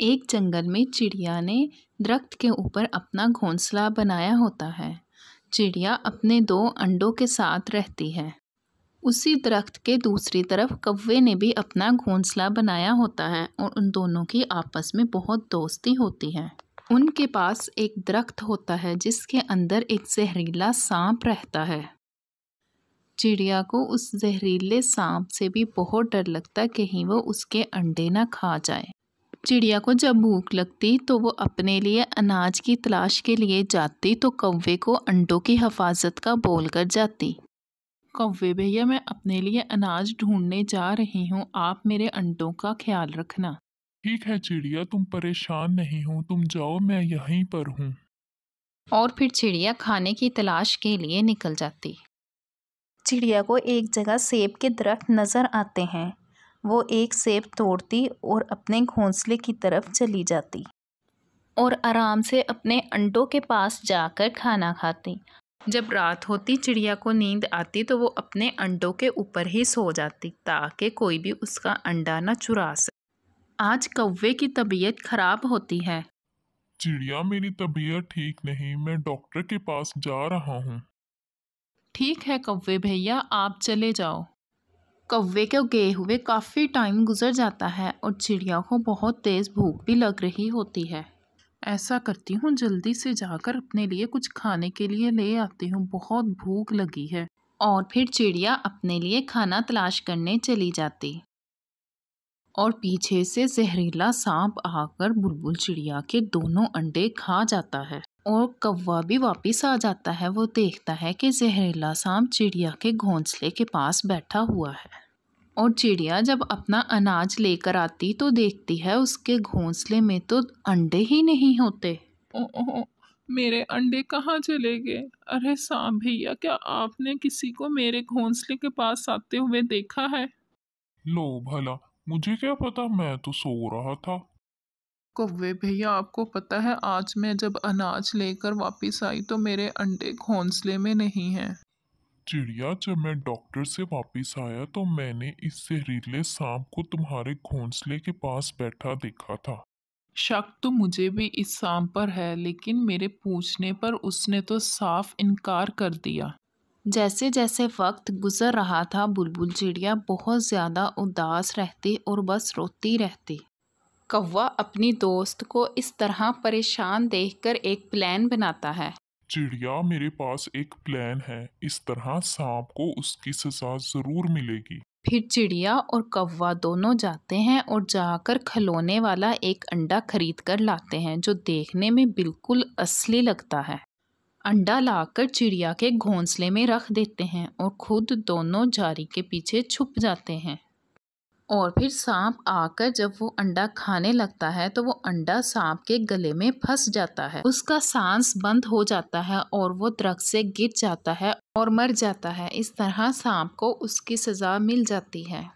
एक जंगल में चिड़िया ने दरख्त के ऊपर अपना घोंसला बनाया होता है। चिड़िया अपने दो अंडों के साथ रहती है। उसी दरख्त के दूसरी तरफ़ कौवे ने भी अपना घोंसला बनाया होता है और उन दोनों की आपस में बहुत दोस्ती होती है। उनके पास एक दरख्त होता है जिसके अंदर एक जहरीला सांप रहता है। चिड़िया को उस जहरीले सांप से भी बहुत डर लगता है कहीं वो उसके अंडे ना खा जाए। चिड़िया को जब भूख लगती तो वो अपने लिए अनाज की तलाश के लिए जाती तो कौवे को अंडों की हिफाजत का बोल कर जाती। कौवे भैया मैं अपने लिए अनाज ढूँढने जा रही हूँ। आप मेरे अंडों का ख्याल रखना। ठीक है चिड़िया तुम परेशान नहीं हो। तुम जाओ मैं यहीं पर हूँ। और फिर चिड़िया खाने की तलाश के लिए निकल जाती। चिड़िया को एक जगह सेब के दरख्त नज़र आते हैं। वो एक सेब तोड़ती और अपने घोंसले की तरफ़ चली जाती और आराम से अपने अंडों के पास जाकर खाना खाती। जब रात होती चिड़िया को नींद आती तो वो अपने अंडों के ऊपर ही सो जाती ताकि कोई भी उसका अंडा न चुरा सके। आज कौवे की तबीयत खराब होती है। चिड़िया मेरी तबीयत ठीक नहीं मैं डॉक्टर के पास जा रहा हूँ। ठीक है कौवे भैया आप चले जाओ। कौवे के गए हुए काफ़ी टाइम गुजर जाता है और चिड़िया को बहुत तेज़ भूख भी लग रही होती है। ऐसा करती हूँ, जल्दी से जाकर अपने लिए कुछ खाने के लिए ले आती हूँ। बहुत भूख लगी है। और फिर चिड़िया अपने लिए खाना तलाश करने चली जाती। और पीछे से जहरीला सांप आकर बुलबुल चिड़िया के दोनों अंडे खा जाता है। और कौवा भी वापस आ जाता है। वो देखता है कि जहरीला सांप चिड़िया के घोंसले के पास बैठा हुआ है और चिड़िया जब अपना अनाज लेकर आती तो देखती है उसके घोंसले में तो अंडे ही नहीं होते। ओ, ओ, ओ मेरे अंडे कहाँ चले गए? अरे सांप भैया क्या आपने किसी को मेरे घोंसले के पास आते हुए देखा है? लो भला मुझे क्या पता? मैं तो सो रहा था। कौवे भैया आपको पता है आज मैं जब अनाज लेकर वापस आई तो मेरे अंडे घोंसले में नहीं हैं। चिड़िया जब मैं डॉक्टर से वापस आया तो मैंने इस जहरीले सांप को तुम्हारे घोंसले के पास बैठा देखा था। शक तो मुझे भी इस सांप पर है लेकिन मेरे पूछने पर उसने तो साफ़ इनकार कर दिया। जैसे जैसे वक्त गुजर रहा था बुलबुल चिड़िया बहुत ज़्यादा उदास रहती और बस रोती रहती। कौवा अपनी दोस्त को इस तरह परेशान देखकर एक प्लान बनाता है। चिड़िया मेरे पास एक प्लान है। इस तरह सांप को उसकी सजा ज़रूर मिलेगी। फिर चिड़िया और कौवा दोनों जाते हैं और जाकर खिलौने वाला एक अंडा खरीद कर लाते हैं जो देखने में बिल्कुल असली लगता है। अंडा लाकर चिड़िया के घोंसले में रख देते हैं और खुद दोनों जारी के पीछे छुप जाते हैं। और फिर सांप आकर जब वो अंडा खाने लगता है तो वो अंडा सांप के गले में फंस जाता है। उसका सांस बंद हो जाता है और वो दरख्त से गिर जाता है और मर जाता है। इस तरह सांप को उसकी सज़ा मिल जाती है।